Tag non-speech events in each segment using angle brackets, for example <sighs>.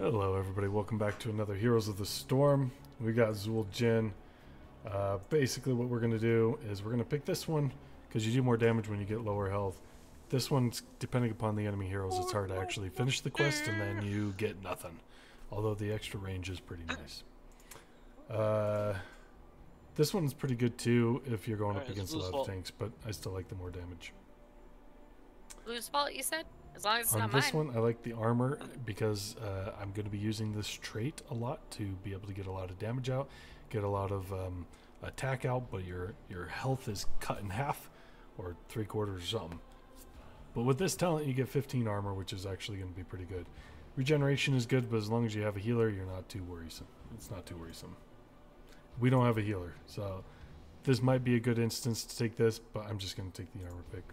Hello, everybody. Welcome back to another Heroes of the Storm. We got Zul'jin. Uh, basically, what we're going to do is we're going to pick this one because you do more damage when you get lower health. This one's, depending upon the enemy heroes, it's hard to actually finish the quest and then you get nothing. Although the extra range is pretty nice. Uh, this one's pretty good too if you're going up Alright, against a lot fault. of tanks, but I still like the more damage. Blue's fault, you said? As long as it's On not this mine. one, I like the armor because uh, I'm going to be using this trait a lot to be able to get a lot of damage out, get a lot of um, attack out, but your your health is cut in half or three quarters or something. But with this talent, you get 15 armor, which is actually going to be pretty good. Regeneration is good, but as long as you have a healer, you're not too worrisome. It's not too worrisome. We don't have a healer, so this might be a good instance to take this, but I'm just going to take the armor pick.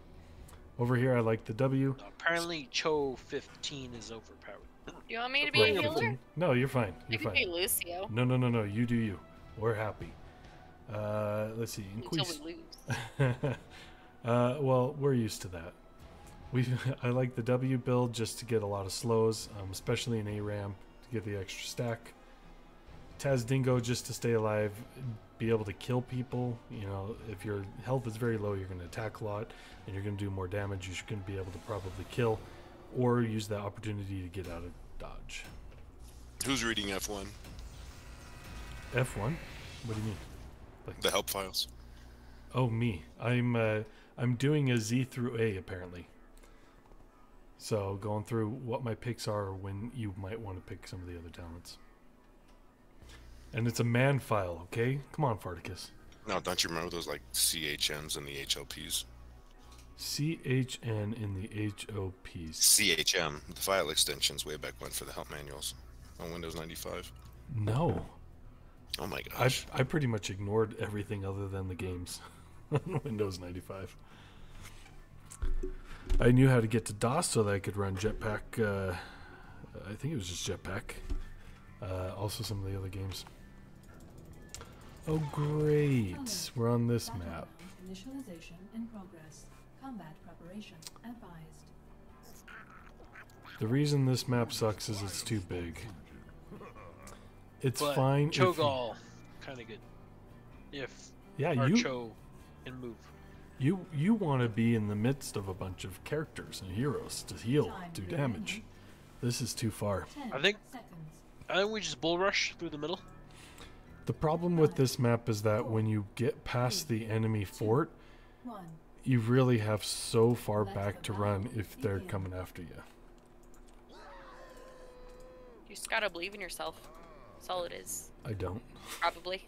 Over here, I like the W. Apparently, Cho 15 is overpowered. Do you want me to be Right, a healer? 15. No, you're fine. You're could be fine. Lucio No, no, no, no. You do you. We're happy. Uh, let's see. until Increase. we lose. <laughs> uh, well, we're used to that. We <laughs> I like the W build just to get a lot of slows, um, especially in ARAM to get the extra stack. Taz'dingo just to stay alive, be able to kill people. You know, if your health is very low, you're going to attack a lot, and you're going to do more damage. You're going to be able to probably kill, or use that opportunity to get out of dodge. Who's reading F1? F1. What do you mean? The help files. Oh, me. I'm uh, I'm doing a Z through A apparently. So going through what my picks are when you might want to pick some of the other talents. And it's a man file, okay? Come on, Farticus. No, don't you remember those like CHMs and the HLPs? CHN in the HOPs. CHM, the file extensions way back when for the help manuals on Windows 95. No. Oh my I gosh. I pretty much ignored everything other than the games <laughs> on Windows 95. I knew how to get to DOS so that I could run Jetpack. Uh, I think it was just Jetpack. Uh, also, some of the other games. Oh, great! We're on this map. Initialization in progress. Combat preparation advised. The reason this map sucks is it's too big. It's But fine. if you- Cho'Gall, kind of good. If yeah, you Cho can move. you you want to be in the midst of a bunch of characters and heroes to heal, Time do remaining. damage. This is too far. I think- I think we just bull rush through the middle. The problem with this map is that when you get past the enemy fort, you really have so far back to run if they're coming after you. You just gotta believe in yourself. That's all it is. I don't. Probably.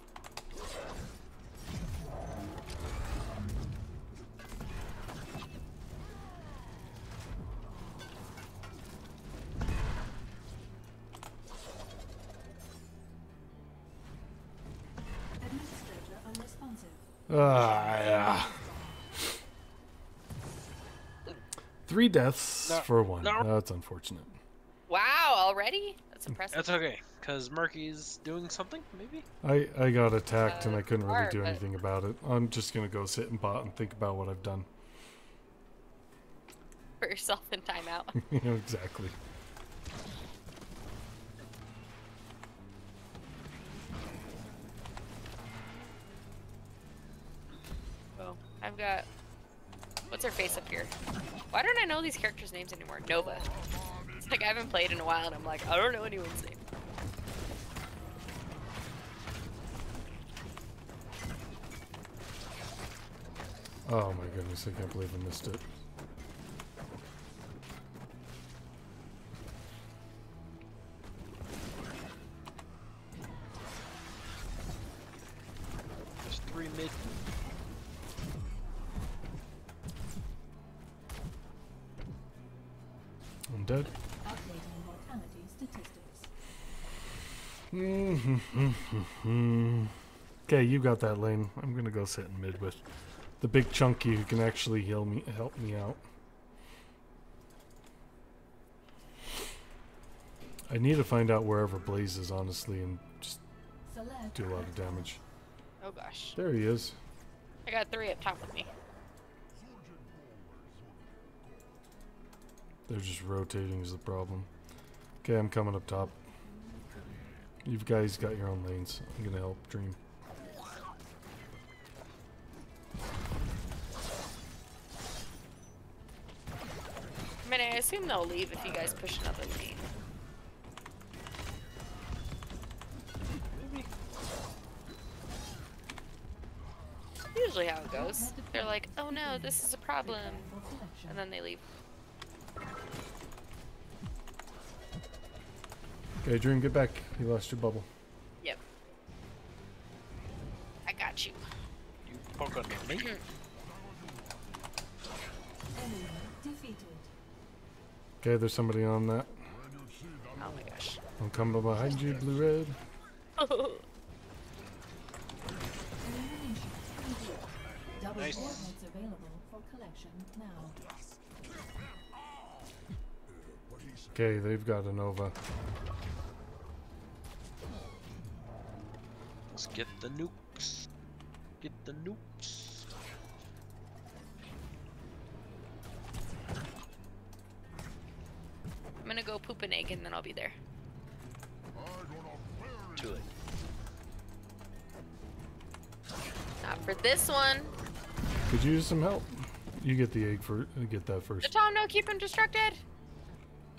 Yeah. Three deaths No, for one. no. That's unfortunate. Wow, already? That's impressive. That's okay, because Murky's doing something, maybe? I, I got attacked and I Uh, couldn't really hard, do but- anything about it. I'm just gonna go sit and bot and think about what I've done. <laughs> Put yourself in timeout. <laughs> You know, exactly. Here? Why don't I know these characters' names anymore? Nova. Like I haven't played in a while and I'm like, I don't know anyone's name. Oh my goodness, I can't believe I missed it. Okay, you got that lane. I'm gonna go sit in mid with the big chunky who can actually heal me, help me out. I need to find out wherever Blaze is, honestly, and just do a lot of damage. Oh gosh. There he is. I got three up top with me. They're just rotating is the problem. Okay, I'm coming up top. You guys got your own lanes. I'm gonna help Dream. They'll leave if you guys push another lane. Usually how it goes. They're like, oh no, this is a problem. And then they leave. Okay, Dream, get back. You lost your bubble. Yep. I got you. You poke on me. Mm-hmm. Okay, there's somebody on that. Oh my gosh. I'm coming behind you, blue red. Elimination Nice. coordinates available for collection now. Okay, they've got a Nova. Let's get the nukes. Get the nukes. For this one. Could you use some help? You get the egg for uh, get that The first. Tom no keep him distracted.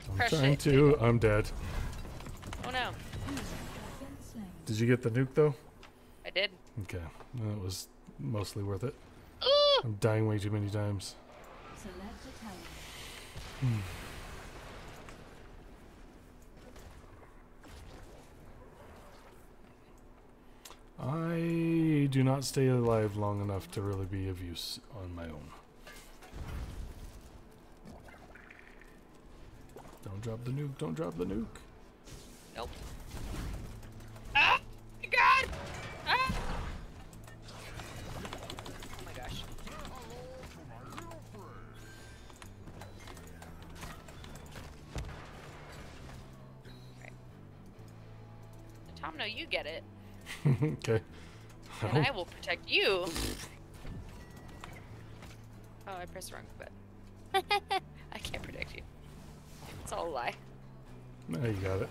I'm crush trying it. to. I'm dead. Oh no. Did you get the nuke though? I did. Okay, that was mostly worth it. Ooh! I'm dying way too many times. Battalion. <sighs> I do not stay alive long enough to really be of use on my own. Don't drop the nuke, don't drop the nuke. Nope. Ah! God! Ah! Oh my gosh. Right. Tom, no, you get it, <laughs> okay. And oh. I will protect you. Oh, I pressed the wrong button. <laughs> I can't protect you. It's all a lie. Now you got it.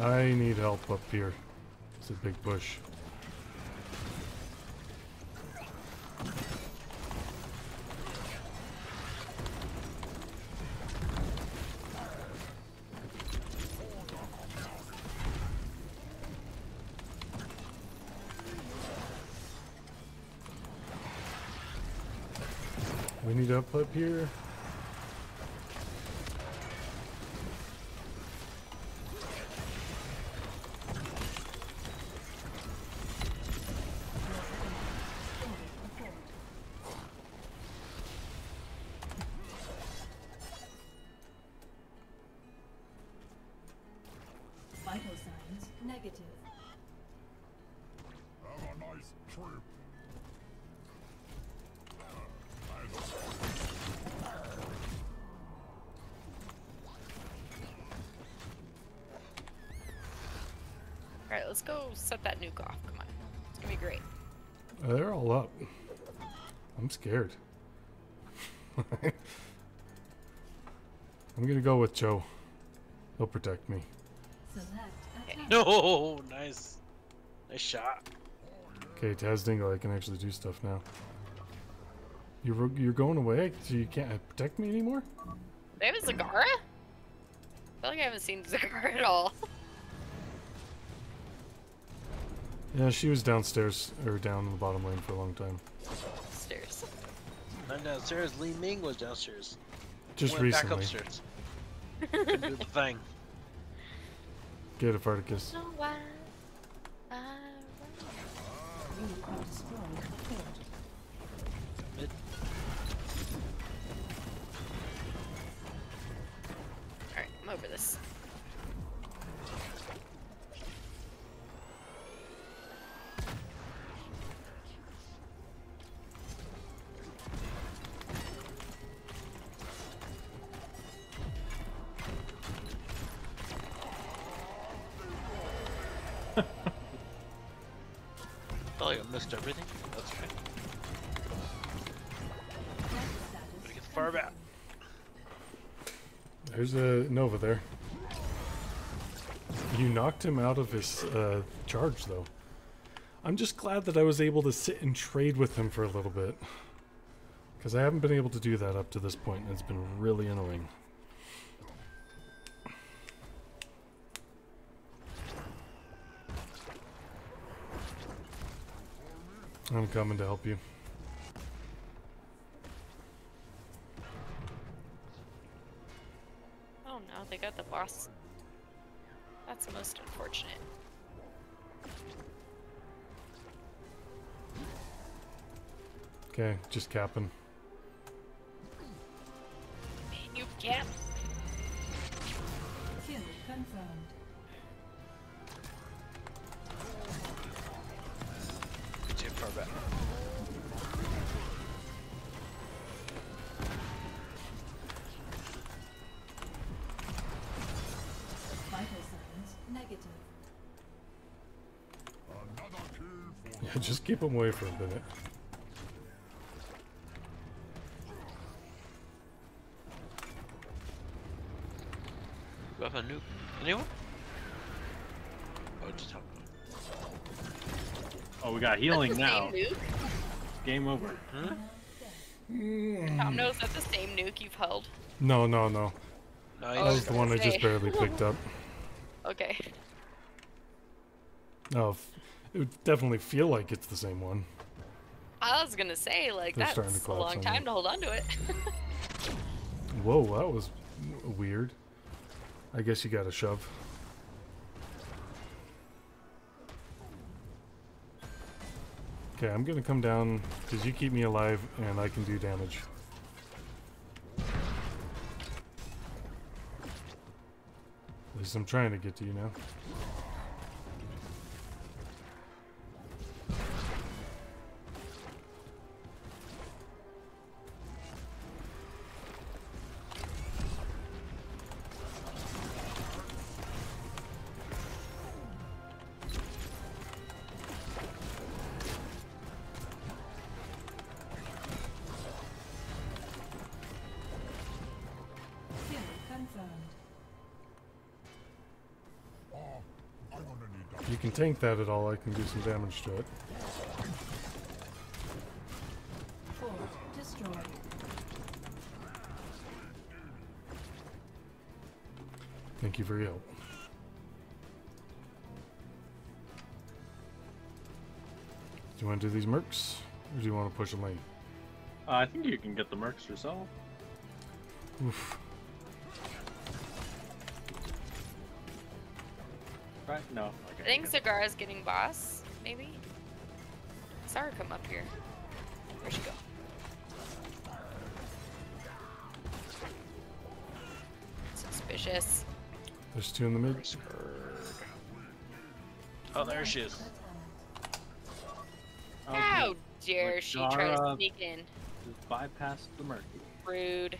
I need help up here. It's a big push. Need help up here. Let's go set that nuke off. Come on. It's gonna be great. They're all up. I'm scared. I'm gonna go with Joe. He'll protect me. No, nice. Nice shot. Okay, Taz'dingo, I can actually do stuff now. You're you're going away, so you can't protect me anymore. They have a Zagara? I feel like I haven't seen Zagara at all. <laughs> Yeah, she was downstairs or down in the bottom lane for a long time. Stairs. I'm downstairs. Li Ming was downstairs. Just Went back recently. upstairs. Couldn't do the <laughs> thing. Get a Farticus. No, why? I Felt like I missed everything. That's status Gotta get far back. There's a Nova there. You knocked him out of his uh, charge, though. I'm just glad that I was able to sit and trade with him for a little bit. Because I haven't been able to do that up to this point, and it's been really annoying. I'm coming to help you. Oh no, they got the boss. That's most unfortunate. Okay, just capping. <laughs> just keep him away for a minute. We have a nuke. Anyone? Oh, just help. Oh, we got That's healing the now. Same nuke? Game over. Huh? Tom knows that's the same nuke you've held. No, no, no. No, Oh, That was the one I just barely picked up. Okay. No, f- it would definitely feel like it's the same one. I was gonna say, like, They're that's a long on time to hold on to it. <laughs> Whoa, that was weird. I guess you got to shove. Okay, I'm gonna come down because you keep me alive and I can do damage. At least I'm trying to get to you now. You can tank that at all, I can do some damage to it. Thank you for your help. Do you want to do these mercs? Or do you want to push a lane? Uh, I think you can get the mercs yourself. Oof. Right? No. I Okay. think Zagara's getting boss, maybe? Sarah come up here. Where'd she go? Suspicious. There's two in the mid. Oh, there she is. Oh, How good. dare she try to sneak in? Just bypass the merc. Rude.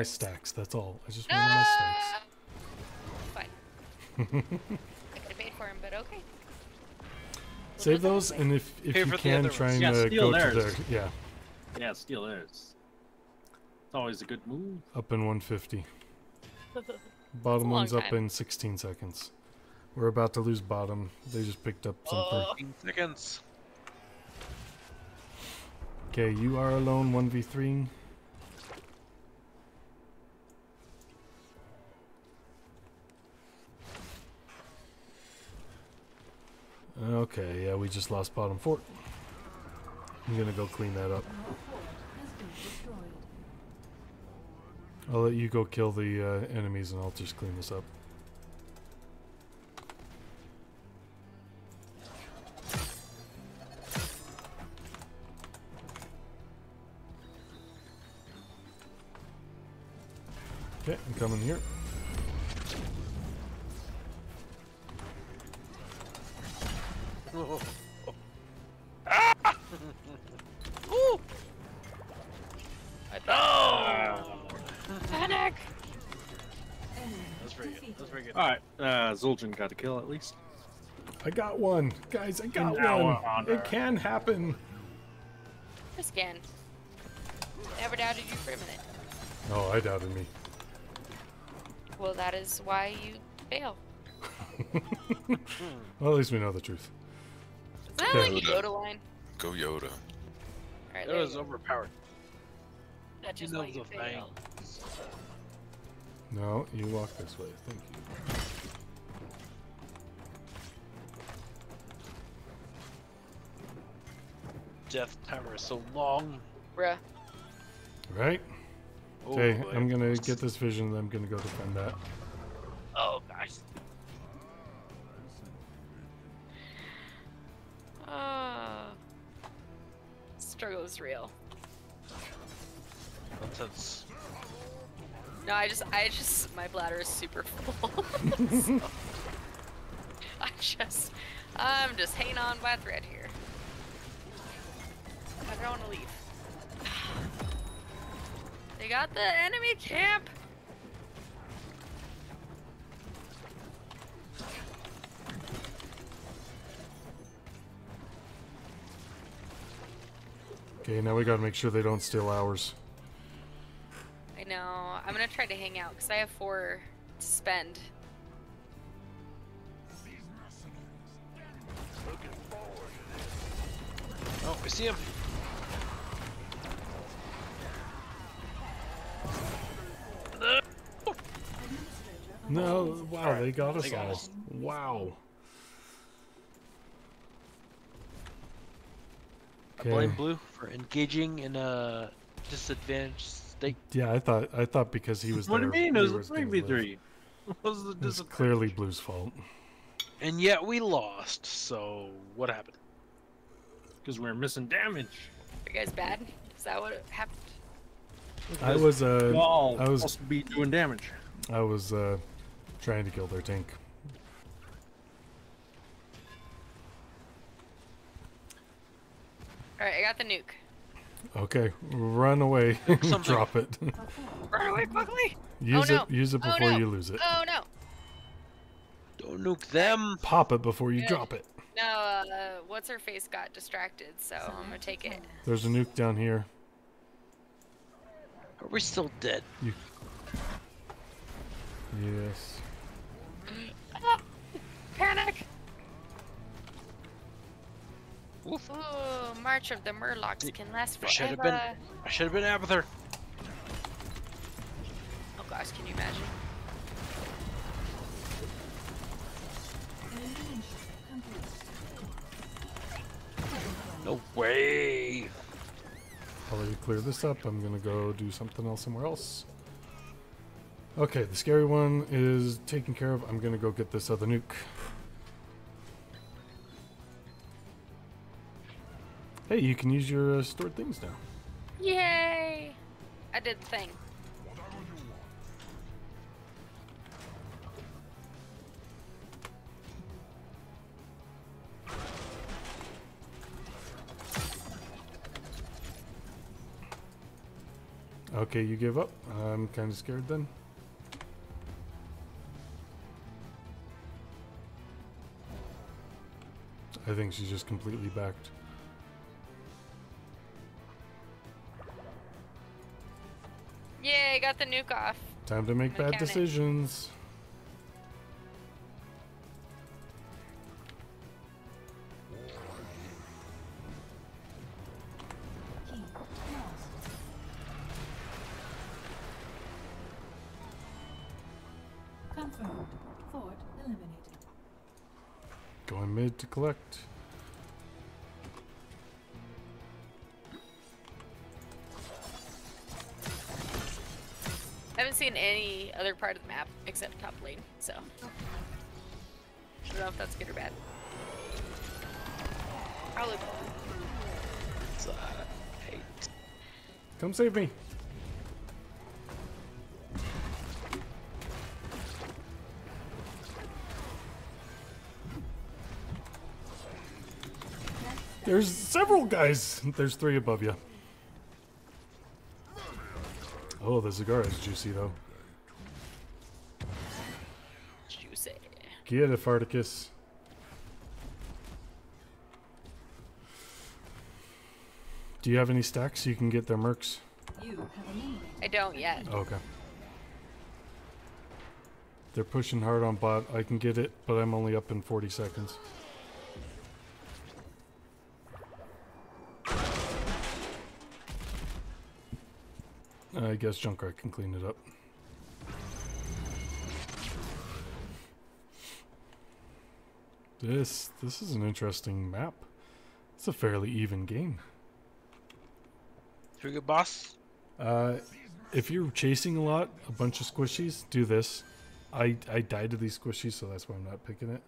My stacks, that's all. I just wanted my stacks. Ah! Fine. <laughs> I could have paid for him, but okay. Save those, and if, if Pay you can, try and Yeah, uh, steal go to theirs. the yeah Yeah, steal theirs. It's always a good move. up in 150. <laughs> Bottom long one's up in 16 seconds. We're about to lose bottom. They just picked up something. Oh. 15 seconds. Okay, you are alone 1v3. Okay, yeah, we just lost bottom fort. I'm gonna go clean that up. I'll let you go kill the uh, enemies and I'll just clean this up. Okay, I'm coming here. Defeated. That's very good. All right, uh, Zul'jin got a kill at least. I got one, guys. I got Now one. we're on her. It can happen. Just scan. Never doubted you for a minute. Oh, I doubted me. Well, that is why you fail. <laughs> Well, at least we know the truth. Is that Yeah. like a Yoda line? Go Yoda. Alright, That there was you overpowered. That's You just know why you the fail. thing. No, you walk this way. Thank you. Death timer is so long. Bruh. Right? Oh, Okay, boy. I'm gonna get this vision. and I'm gonna go defend that. Oh gosh. Ah. struggle is real. Intense. No, I just, I just, my bladder is super full. <laughs> So, I just, I'm just hanging on by a thread here. I don't want to leave. <sighs> They got the enemy camp. Okay, now we gotta make sure they don't steal ours. I know. I'm gonna try to hang out because I have four to spend. Oh, I see him. No, wow, they got us They got all. us. Wow. I blame Blue for engaging in a disadvantaged state. Yeah, I thought I thought because he was What do you mean? It was were a 3v3. What was the It's disadvantage? clearly Blue's fault. And yet we lost. So what happened? Because we were missing damage. Are you guys bad? Is that what happened? I was uh, Y'all I was supposed to be doing damage. I was uh, trying to kill their tank. Alright, I got the nuke. Okay, run away. <laughs> Drop it. <laughs> Run away quickly! use no. it. Use it Oh, before no. you lose it. Oh no! Don't nuke them. Pop it before you Good. drop it. No, uh, what's her face got distracted, so I'm gonna take it. There's a nuke down here. Are we still dead? You. Yes. Ah! Panic! Oof. Ooh, March of the Murlocs can last I should forever. have been. I should have been Abathur. Oh gosh, can you imagine? No way. I'll let you clear this up. I'm gonna go do something else somewhere else. Okay, the scary one is taken care of. I'm gonna go get this other nuke. Hey, you can use your uh, stored things now. Yay! I did the thing. Okay, you give up. I'm kind of scared then. I think she's just completely backed. The nuke off. Time to make bad Mechanic. decisions. Part of the map except top lane, so. I don't know if that's good or bad. Probably both. Uh. Come save me. There's several guys. There's three above you. Oh, the Zagara is juicy though. Get it, Farticus. Do you have any stacks so you can get their mercs? You have eliminated. I don't yet. Oh, okay. They're pushing hard on bot. I can get it, but I'm only up in 40 seconds. I guess Junkrat can clean it up. This this is an interesting map. It's a fairly even game. Should we go boss? Uh, if you're chasing a lot, a bunch of squishies, do this. I I died to these squishies, so that's why I'm not picking it.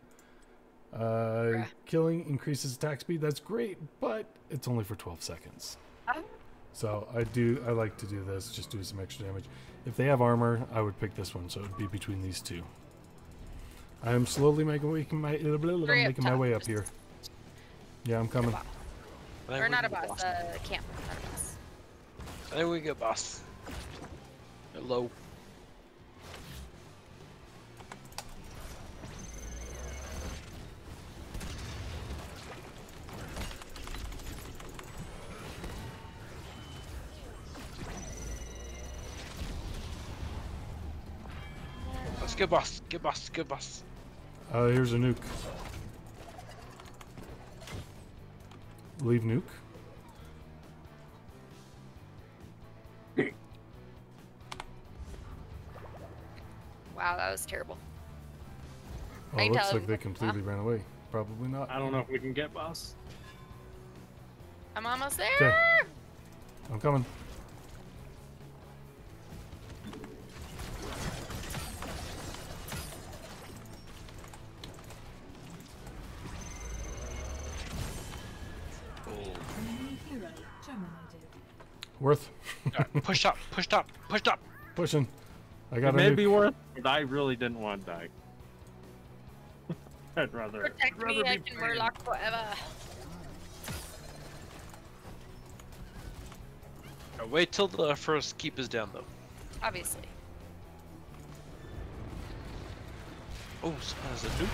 Uh, killing increases attack speed. That's great, but it's only for 12 seconds. Oh. So I do I like to do this, just do some extra damage. If they have armor, I would pick this one, so it'd be between these two. I am slowly making, making my blah, blah, blah, Hurry up, making my way up here. Yeah, I'm coming. I think Or not a can go boss, uh, camp. Not a boss. I think we go boss. Hello. Let's go boss. Go boss. Go boss. Uh, here's a nuke. Leave nuke. Wow, that was terrible. Oh, I it can looks like they it- completely ran away. Probably not. I don't know if we can get boss. I'm almost there. Okay. I'm coming. Worth Alright, push up. Push up. Push up. pushing. I It got a may nuke. be worth, but I really didn't want to die. <laughs> I'd rather. Protect I'd me, rather I can playing. Murloc forever. Alright, wait till the first keep is down though. Obviously. Oh, someone has a nuke.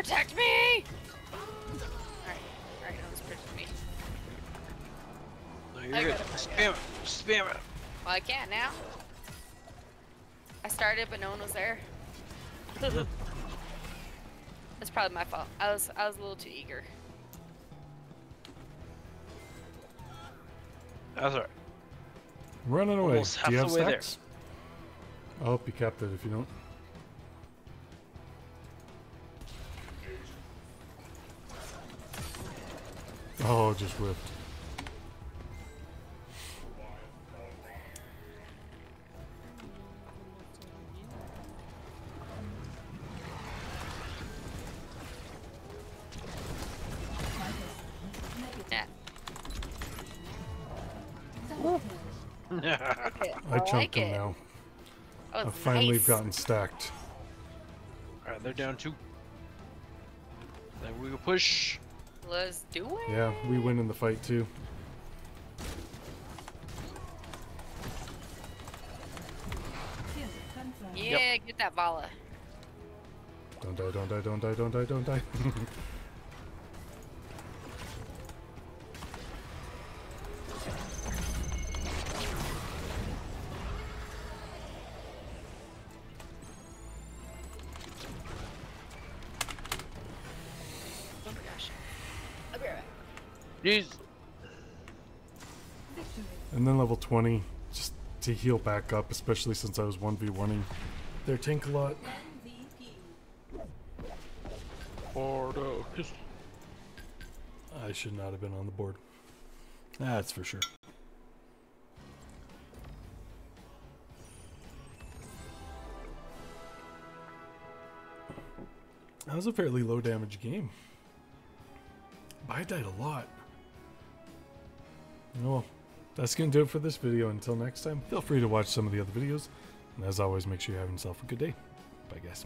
Protect me! Alright, alright, no one's protecting me. No, you're I good. got it, I Spam it. Spam it. Well, I can't now. I started, but no one was there. <laughs> That's probably my fault. I was I was a little too eager. That's alright. Running away. Almost Do you have half the way there. Oh, I'll help you cap that if you don't. Oh, just whipped. Yeah. Double kill. Okay, I, I, chunked like him it. now. That was I've finally nice. gotten stacked. Alright, they're down two. Then we will push. Let's do it. Yeah, we win in the fight too. Kill confirmed. Yeah, get that Valla. Don't die, don't die, don't die, don't die, don't die. <laughs> Jeez. And then level 20, just to heal back up, especially since I was 1v1ing their tank a lot. MVP. Uh, I should not have been on the board. That's for sure. That was a fairly low damage game. But I died a lot. Oh, that's going to do it for this video. Until next time, feel free to watch some of the other videos. And as always, make sure you're having yourself a good day. Bye, guys.